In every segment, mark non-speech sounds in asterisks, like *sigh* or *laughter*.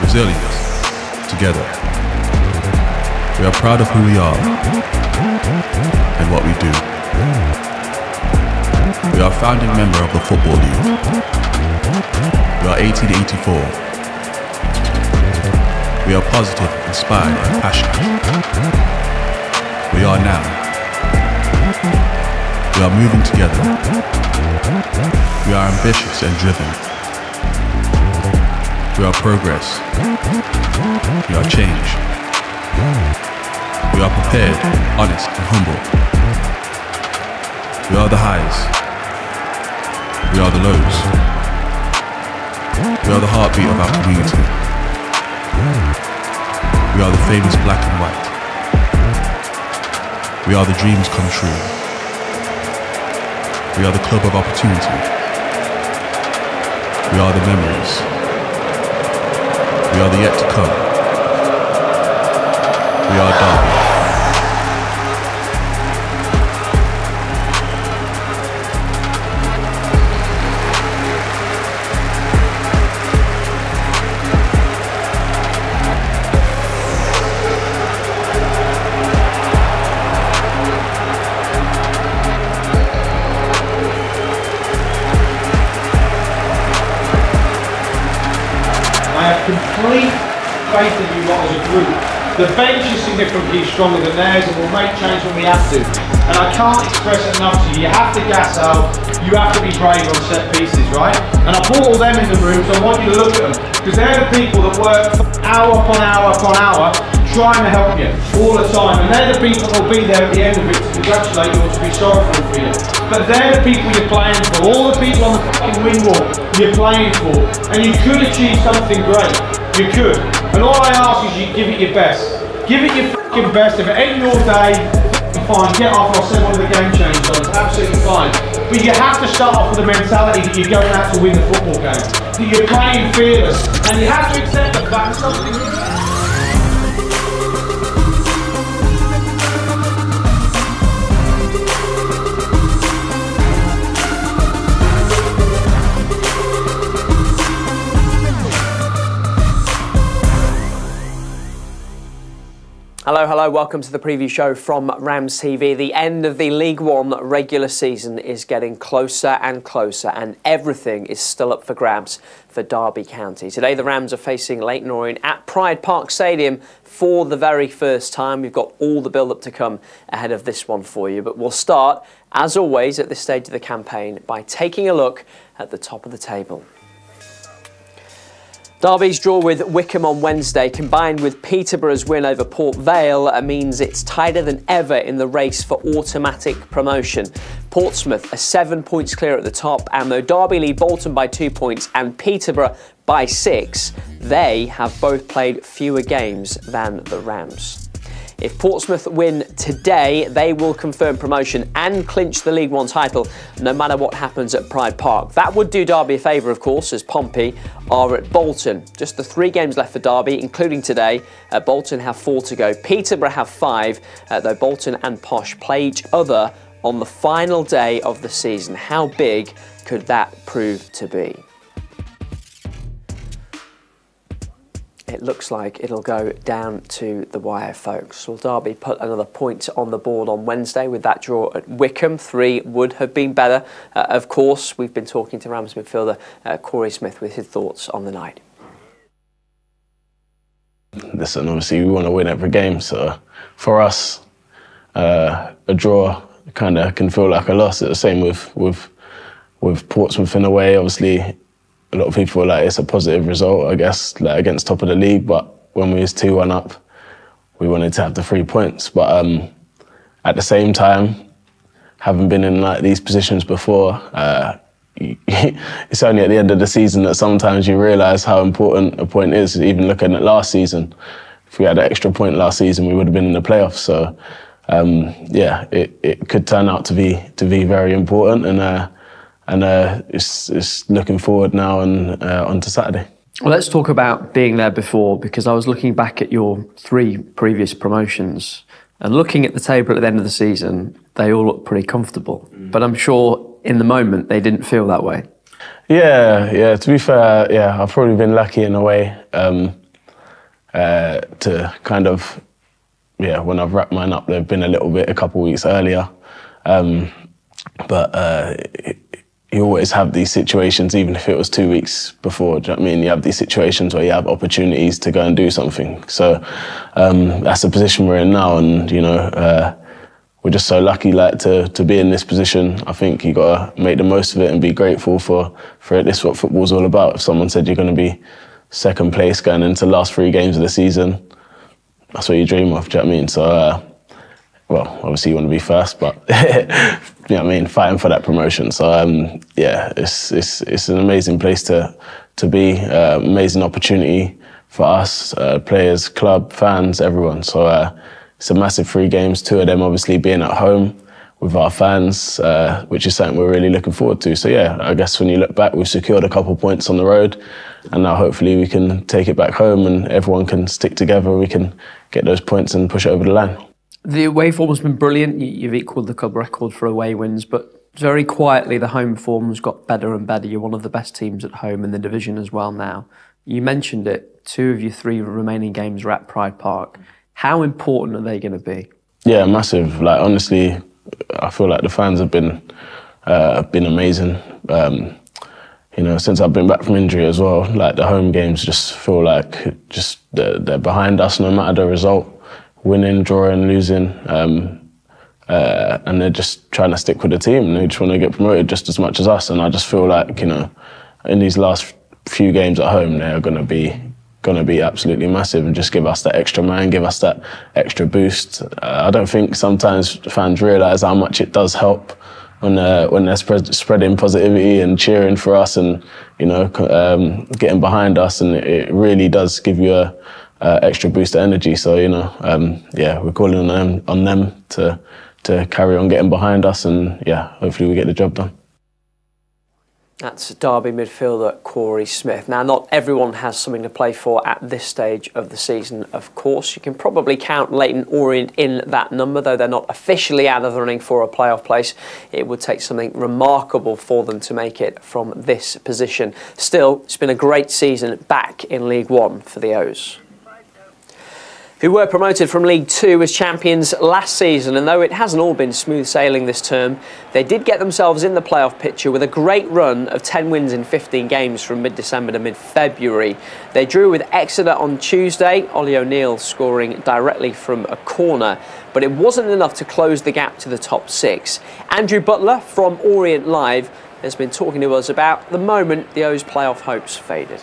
resilient, together. We are proud of who we are and what we do. We are a founding member of the Football League. We are 1884. We are positive, inspired, and passionate. We are now. We are moving together. We are ambitious and driven. We are progress. We are change. We are prepared, honest, and humble. We are the highs. We are the lows. We are the heartbeat of our community. We are the famous black and white. We are the dreams come true. We are the club of opportunity. We are the memories. We are the yet to come. We are Derby. The bench is significantly stronger than theirs and we'll make change when we have to. And I can't express it enough to you. You have to gas out. You have to be brave on set pieces, right? And I brought all them in the room, so I want you to look at them. Because they're the people that work hour upon hour upon hour trying to help you all the time. And they're the people that will be there at the end of it to congratulate you or to be sorrowful for you. But they're the people you're playing for. All the people on the fucking wing wall you're playing for. And you could achieve something great. You could. And all I ask is you give it your best. Give it your fucking best. If it ain't your day, fine. Get off. I'll send one of the game changers on. Absolutely fine. But you have to start off with the mentality that you're going out to win the football game. That you're playing fearless. And you have to accept the fact something. Hello, hello, welcome to the preview show from Rams TV. The end of the League One regular season is getting closer and closer, and everything is still up for grabs for Derby County. Today, the Rams are facing Leyton Orient at Pride Park Stadium for the very first time. We've got all the build up to come ahead of this one for you, but we'll start, as always, at this stage of the campaign by taking a look at the top of the table. Derby's draw with Wycombe on Wednesday, combined with Peterborough's win over Port Vale, uh, means it's tighter than ever in the race for automatic promotion. Portsmouth are seven points clear at the top, and though Derby lead Bolton by two points and Peterborough by six, they have both played fewer games than the Rams. If Portsmouth win today, they will confirm promotion and clinch the League One title no matter what happens at Pride Park. That would do Derby a favour, of course, as Pompey are at Bolton. Just the three games left for Derby, including today. Uh, Bolton have four to go. Peterborough have five, uh, though Bolton and Posh play each other on the final day of the season. How big could that prove to be? It looks like it'll go down to the wire, folks. Will Derby put another point on the board on Wednesday with that draw at Wycombe? Three would have been better. Uh, of course, we've been talking to Rams midfielder uh, Korey Smith with his thoughts on the night. Listen, obviously, we want to win every game. So for us, uh, a draw kind of can feel like a loss. It's the same with with with Portsmouth in a way. Obviously, a lot of people were like it's a positive result, I guess, like against top of the league. But when we was two one up, we wanted to have the three points. But um, at the same time, having been in like these positions before, uh, *laughs* it's only at the end of the season that sometimes you realise how important a point is. Even looking at last season, if we had an extra point last season, we would have been in the playoffs. So um, yeah, it, it could turn out to be to be very important, and uh, and uh, it's, it's looking forward now and uh, on to Saturday. Well, let's talk about being there before because I was looking back at your three previous promotions and looking at the table at the end of the season, they all look pretty comfortable. But I'm sure in the moment they didn't feel that way. Yeah, yeah. To be fair, yeah, I've probably been lucky in a way. Um, uh, to kind of yeah, when I've wrapped mine up, they've been a little bit a couple of weeks earlier. Um, but uh, you always have these situations, even if it was two weeks before. Do you know what I mean? You have these situations where you have opportunities to go and do something. So um, that's the position we're in now, and you know. Uh, we're just so lucky like to to be in this position. I think you gotta make the most of it and be grateful for for it. This is what football's all about. If someone said you're gonna be second place going into last three games of the season, that's what you dream of. Do you know what I mean? So uh, well, obviously you want to be first, but *laughs* you know what I mean, fighting for that promotion. So um, yeah, it's it's it's an amazing place to to be, uh, amazing opportunity for us, uh, players, club, fans, everyone. So uh, it's a massive three games. Two of them obviously being at home with our fans, uh, which is something we're really looking forward to. So yeah, I guess when you look back, we've secured a couple points on the road, and now hopefully we can take it back home and everyone can stick together. We can get those points and push it over the line. The away form has been brilliant. You've equalled the club record for away wins, but very quietly the home form's got better and better. You're one of the best teams at home in the division as well now. You mentioned it. Two of your three remaining games are at Pride Park. How important are they going to be? Yeah, massive. Like honestly, I feel like the fans have been uh, been amazing. Um, you know, since I've been back from injury as well, like the home games just feel like just they're, they're behind us no matter the result, winning, drawing, losing. Um, uh, and they're just trying to stick with the team. They just want to get promoted just as much as us. And I just feel like, you know, in these last few games at home, they're going to be going to be absolutely massive and just give us that extra man, give us that extra boost. Uh, I don't think sometimes fans realise how much it does help when uh, when they're spread, spreading positivity and cheering for us and you know um, getting behind us, and it really does give you a, a extra boost of energy. So you know, um, yeah, we're calling on them on them to to carry on getting behind us, and yeah, hopefully we get the job done. That's Derby midfielder Korey Smith. Now, not everyone has something to play for at this stage of the season, of course. You can probably count Leyton Orient in that number, though they're not officially out of the running for a playoff place. It would take something remarkable for them to make it from this position. Still, it's been a great season back in League One for the O's who were promoted from League Two as champions last season. And though it hasn't all been smooth sailing this term, they did get themselves in the playoff picture with a great run of 10 wins in 15 games from mid December to mid February. They drew with Exeter on Tuesday, Ollie O'Neill scoring directly from a corner. But it wasn't enough to close the gap to the top six. Andrew Butler from Orient Live has been talking to us about the moment the O's playoff hopes faded.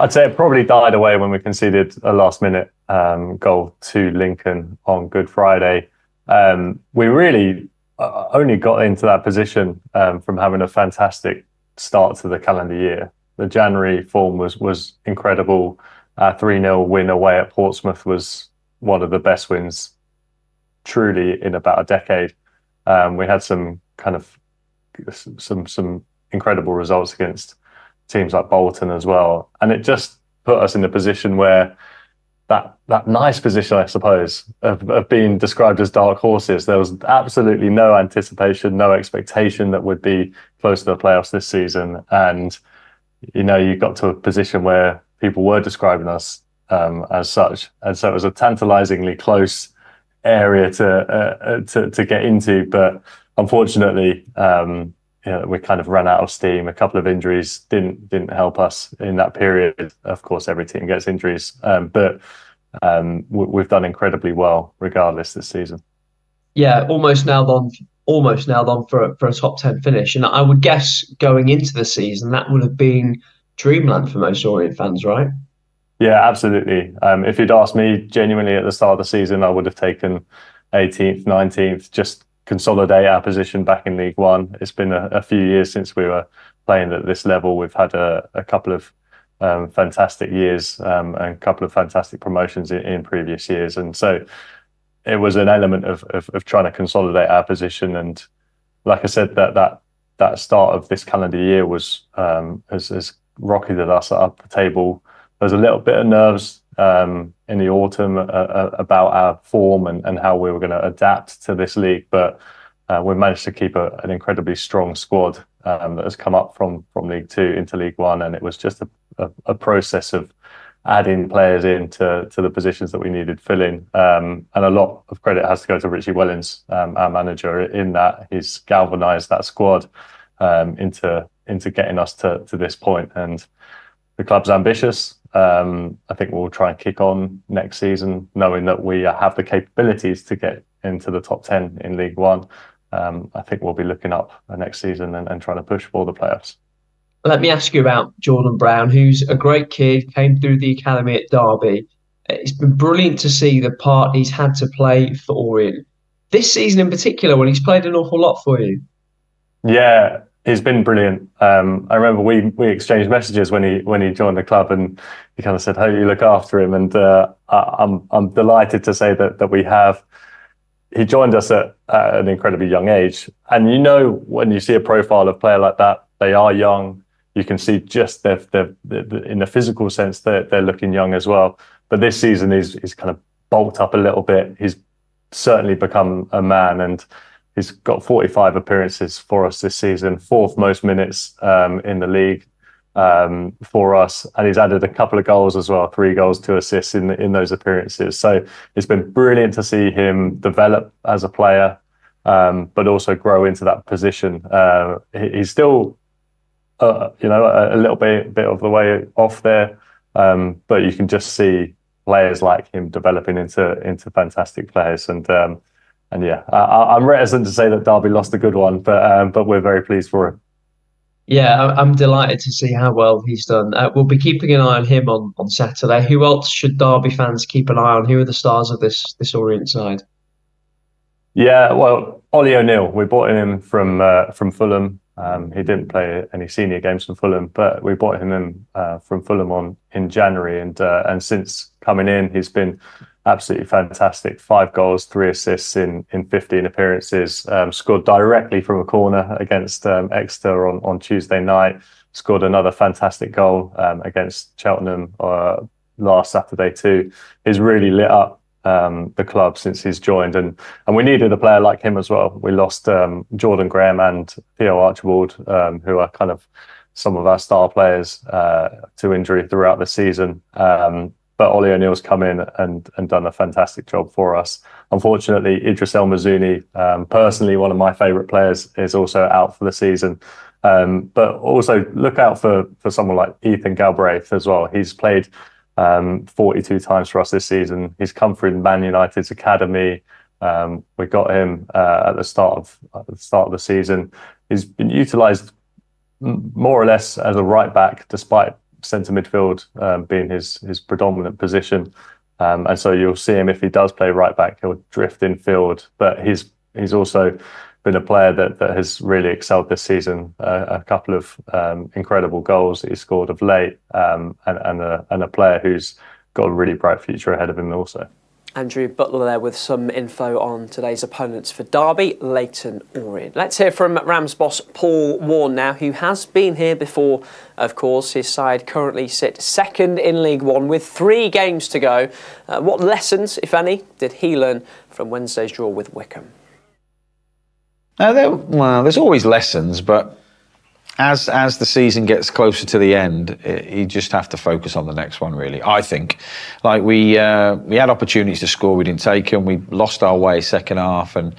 I'd say it probably died away when we conceded a last minute um, goal to Lincoln on Good Friday. Um, we really uh, only got into that position um, from having a fantastic start to the calendar year. The January form was was incredible. 3 0 win away at Portsmouth was one of the best wins truly in about a decade. Um, we had some kind of some some incredible results against teams like Bolton as well. And it just put us in a position where that that nice position, I suppose, of, of being described as dark horses. There was absolutely no anticipation, no expectation that would be close to the playoffs this season. And you know, you got to a position where people were describing us um, as such, and so it was a tantalisingly close area to uh, uh to to get into. But unfortunately, um, know, we kind of ran out of steam. A couple of injuries didn't didn't help us in that period. Of course, every team gets injuries, um, but um, we, have done incredibly well regardless this season. Yeah, almost nailed on. Almost nailed on for for a top ten finish, and I would guess going into the season that would have been dreamland for most Orient fans, right? Yeah, absolutely. Um, if you'd asked me genuinely at the start of the season, I would have taken 18th, 19th, just consolidate our position back in League One. It's been a, a few years since we were playing at this level. We've had a, a couple of um, fantastic years um, and a couple of fantastic promotions in, in, previous years, and so it was an element of, of, of trying to consolidate our position. And like I said, that that that start of this calendar year was um, has, has rocketed us up the table. There's a little bit of nerves um, in the autumn uh, uh, about our form and, and how we were going to adapt to this league. But uh, we've managed to keep a, an incredibly strong squad um, that has come up from from League Two into League One, and it was just a, a, a process of adding players into to the positions that we needed filling. Um, and a lot of credit has to go to Richie Wellens, um, our manager, in that he's galvanised that squad um, into into getting us to to this point. And the club's ambitious. Um, I think we'll try and kick on next season, knowing that we have the capabilities to get into the top ten in League One. Um, I think we'll be looking up next season and, and trying to push for the playoffs let me ask you about Jordan Brown, who's a great kid, came through the academy at Derby. It's been brilliant to see the part he's had to play for Orient. This season in particular, when he's played an awful lot for you. Yeah, he's been brilliant. Um, I remember we we exchanged messages when he when he joined the club, and he kind of said, "How you look after him?" And uh, I, I'm I'm delighted to say that that we have. He joined us at, at an incredibly young age, and you know when you see a profile of player like that, they are young you can see just their, their, in the physical sense they're, they're looking young as well. But this season he's he's kind of bulked up a little bit. He's certainly become a man and he's got 45 appearances for us this season, fourth most minutes um, in the league um, for us, and he's added a couple of goals as well, three goals, two assists in in those appearances. So it's been brilliant to see him develop as a player, um, but also grow into that position. Uh, he's still uh, you know, a, a, little bit bit of the way off there. Um, but you can just see players like him developing into into fantastic players. And um, and yeah, I, am reticent to say that Derby lost a good one, but um, but we're very pleased for him. Yeah, I'm delighted to see how well he's done. Uh, we'll be keeping an eye on him on, on Saturday. Who else should Derby fans keep an eye on? Who are the stars of this this Orient side? Yeah, well, Ollie O'Neill. We bought him from uh, from Fulham. Um, he didn't play any senior games from Fulham, but we bought him in uh, from Fulham on in January, and uh, and since coming in, he's been absolutely fantastic. Five goals, three assists in in 15 appearances. Um, scored directly from a corner against um, Exeter on on Tuesday night. Scored another fantastic goal um, against Cheltenham uh, last Saturday too. He's really lit up um, the club since he's joined, and and we needed a player like him as well. We lost um, Jordan Graham and Theo Archibald, um, who are kind of some of our star players uh, to injury throughout the season. Um, but Ollie O'Neill's come in and and done a fantastic job for us. Unfortunately, Idris El Mizouni, um, personally one of my favourite players, is also out for the season. Um, but also look out for for someone like Ethan Galbraith as well. He's played um, 42 times for us this season. He's come through Man United's academy. Um, we got him uh, at the start of the start of the season. He's been utilised more or less as a right back, despite centre midfield um, being his his predominant position. Um, and so you'll see him if he does play right back, he'll drift in field. But he's he's also been a player that, that has really excelled this season. Uh, a couple of um, incredible goals that he scored of late, um, and, and, a, and a player who's got a really bright future ahead of him also. Andrew Butler there with some info on today's opponents for Derby, Leyton Orient. Let's hear from Rams boss Paul Warne now, who has been here before, of course. His side currently sit second in League One with three games to go. Uh, what lessons, if any, did he learn from Wednesday's draw with Wycombe? There, well, there's always lessons, but as as the season gets closer to the end, it, you just have to focus on the next one. Really, I think. Like we uh, we had opportunities to score, we didn't take them. We lost our way second half, and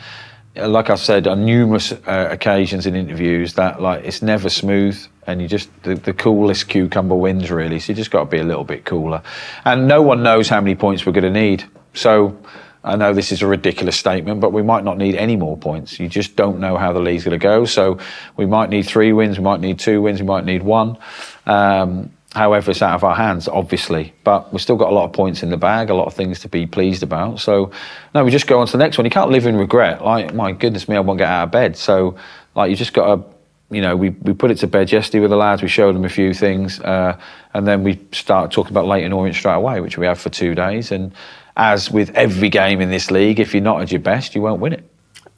uh, like I've said on numerous uh, occasions in interviews, that like it's never smooth, and you just the, the coolest cucumber wins really. So you just got to be a little bit cooler, and no one knows how many points we're going to need. So I know this is a ridiculous statement, but we might not need any more points. You just don't know how the league's going to go. So we might need three wins, we might need two wins, we might need one. Um, however, it's out of our hands, obviously. But we've still got a lot of points in the bag, a lot of things to be pleased about. So, no, we just go on to the next one. You can't live in regret. Like, my goodness me, I won't get out of bed. So, like, you just got to you know, we, we put it to bed yesterday with the lads. We showed them a few things, uh, and then we start talking about Leyton Orient straight away, which we have for two days. And as with every game in this league, if you're not at your best, you won't win it.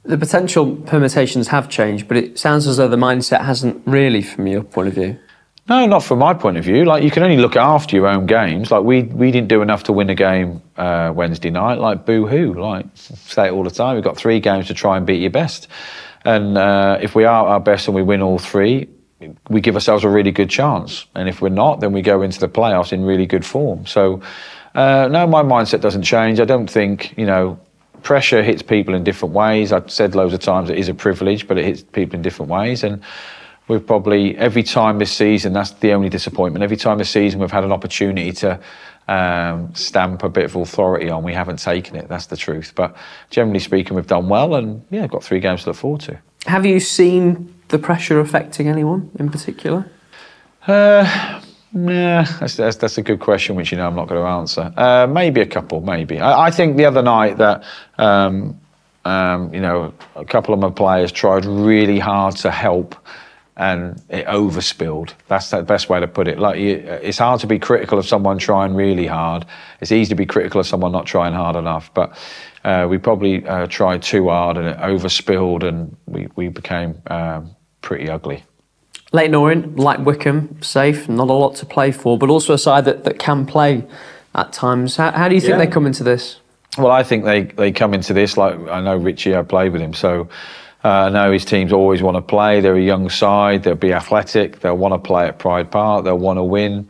The potential permutations have changed, but it sounds as though the mindset hasn't really, from your point of view. No, not from my point of view. Like you can only look after your own games. Like we we didn't do enough to win a game uh, Wednesday night. Like boo hoo. Like say it all the time. We've got three games to try and beat your best. And uh, if we are our best and we win all three, we give ourselves a really good chance. And if we're not, then we go into the playoffs in really good form. So, uh, no, my mindset doesn't change. I don't think, you know, pressure hits people in different ways. I've said loads of times it is a privilege, but it hits people in different ways. And we've probably, every time this season, that's the only disappointment. Every time this season, we've had an opportunity to um, stamp a bit of authority on. We haven't taken it. That's the truth. But generally speaking, we've done well, and yeah, got three games to look forward to. Have you seen the pressure affecting anyone in particular? Uh, nah, that's, that's, that's a good question, which you know I'm not going to answer. Uh, maybe a couple, maybe. I, I think the other night that um, um, you know a couple of my players tried really hard to help and it overspilled. That's the best way to put it. Like you, it's hard to be critical of someone trying really hard. It's easy to be critical of someone not trying hard enough. But uh, we probably uh, tried too hard and it overspilled, and we we became um, pretty ugly. Leyton Orient, like Wycombe, safe, not a lot to play for, but also a side that, that can play at times. How, how do you think Yeah. they come into this? Well, I think they, they come into this like I know Richie. I played with him, so uh, I know his teams always want to play. They're a young side. They'll be athletic. They'll want to play at Pride Park. They'll want to win.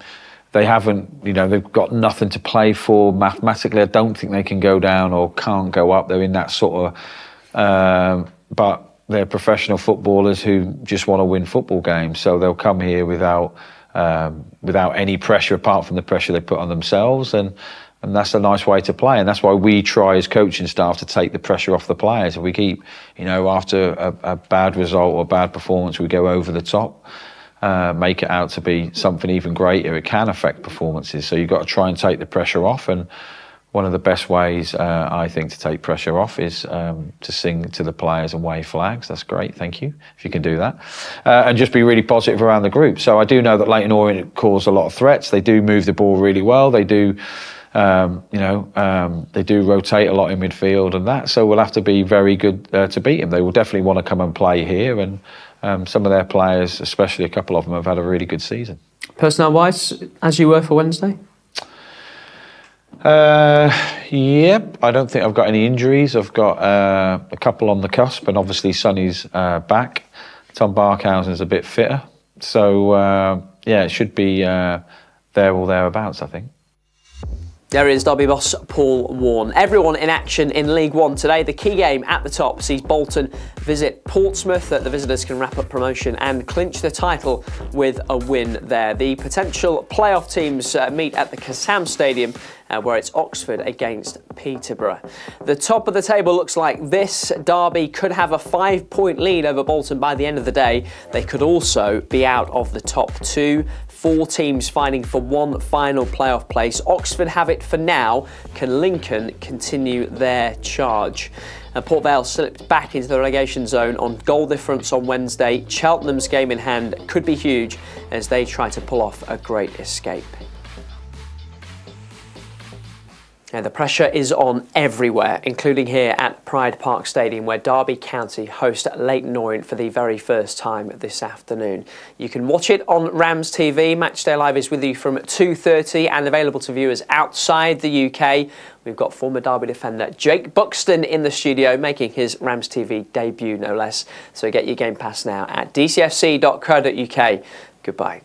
They haven't, you know, they've got nothing to play for mathematically. I don't think they can go down or can't go up. They're in that sort of, um, but they're professional footballers who just want to win football games. So they'll come here without um, without any pressure apart from the pressure they put on themselves and. And that's a nice way to play, and that's why we try as coaching staff to take the pressure off the players. We keep, you know, after a, a bad result or bad performance, we go over the top, uh, make it out to be something even greater. It can affect performances, so you've got to try and take the pressure off. And one of the best ways, uh, I think, to take pressure off is um, to sing to the players and wave flags. That's great, thank you, if you can do that. Uh, and just be really positive around the group. So I do know that Leyton Orient cause a lot of threats. They do move the ball really well. They do, um, you know, um, they do rotate a lot in midfield and that. So we'll have to be very good uh, to beat them. They will definitely want to come and play here. And um, some of their players, especially a couple of them, have had a really good season. Personnel wise, as you were for Wednesday? Uh, yep. I don't think I've got any injuries. I've got uh, a couple on the cusp, and obviously Sonny's uh, back. Tom Barkhuizen's a bit fitter, so uh, yeah, it should be uh, there or thereabouts. I think. There is Derby boss Paul Warne. Everyone in action in League One today. The key game at the top sees Bolton visit Portsmouth. that The visitors can wrap up promotion and clinch the title with a win there. The potential playoff teams uh, meet at the Kassam Stadium. Uh, where it's Oxford against Peterborough. The top of the table looks like this. Derby could have a five point lead over Bolton by the end of the day. They could also be out of the top two. Four teams fighting for one final playoff place. Oxford have it for now. Can Lincoln continue their charge? And Port Vale slipped back into the relegation zone on goal difference on Wednesday. Cheltenham's game in hand could be huge as they try to pull off a great escape. Now, the pressure is on everywhere, including here at Pride Park Stadium, where Derby County host Leyton Orient for the very first time this afternoon. You can watch it on Rams TV. Matchday Live is with you from 2.30 and available to viewers outside the UK. We've got former Derby defender Jake Buxton in the studio, making his Rams TV debut, no less. So get your Game Pass now at dcfc.co.uk. Goodbye.